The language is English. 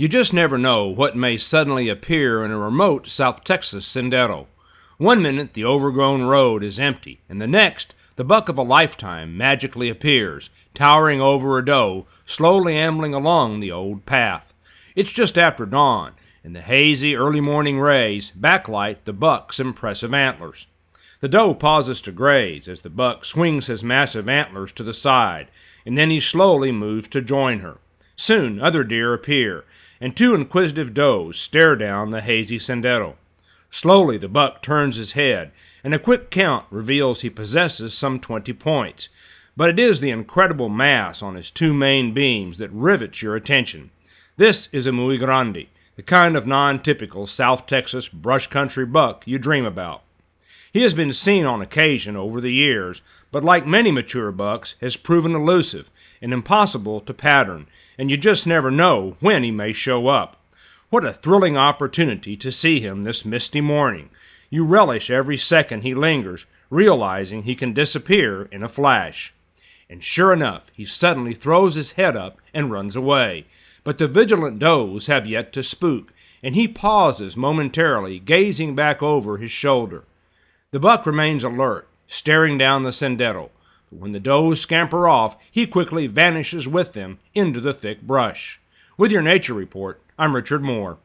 You just never know what may suddenly appear in a remote South Texas sendero. One minute the overgrown road is empty, and the next the buck of a lifetime magically appears, towering over a doe, slowly ambling along the old path. It's just after dawn, and the hazy early morning rays backlight the buck's impressive antlers. The doe pauses to graze as the buck swings his massive antlers to the side, and then he slowly moves to join her. Soon other deer appear, and two inquisitive does stare down the hazy sendero. Slowly the buck turns his head, and a quick count reveals he possesses some twenty points. But it is the incredible mass on his two main beams that rivets your attention. This is a muy grande, the kind of non-typical South Texas brush country buck you dream about. He has been seen on occasion over the years, but like many mature bucks, has proven elusive and impossible to pattern, and you just never know when he may show up. What a thrilling opportunity to see him this misty morning. You relish every second he lingers, realizing he can disappear in a flash. And sure enough, he suddenly throws his head up and runs away. But the vigilant does have yet to spook, and he pauses momentarily, gazing back over his shoulder. The buck remains alert, staring down the sendero. But when the does scamper off, he quickly vanishes with them into the thick brush. With your nature report, I'm Richard Moore.